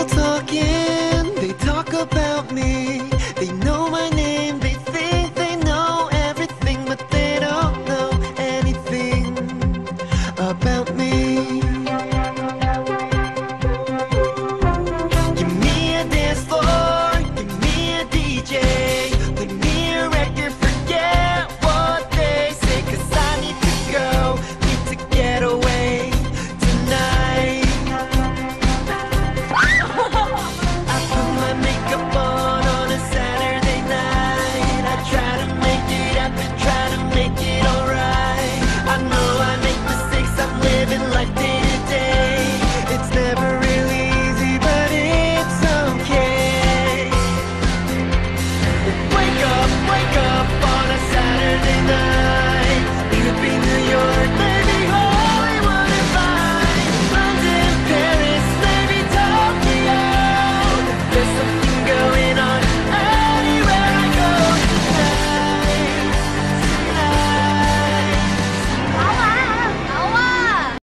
people talking, they talk about me. They know my name, they think they know everything But they don't know anything about me. Give me a dance floor, give me a DJ make it.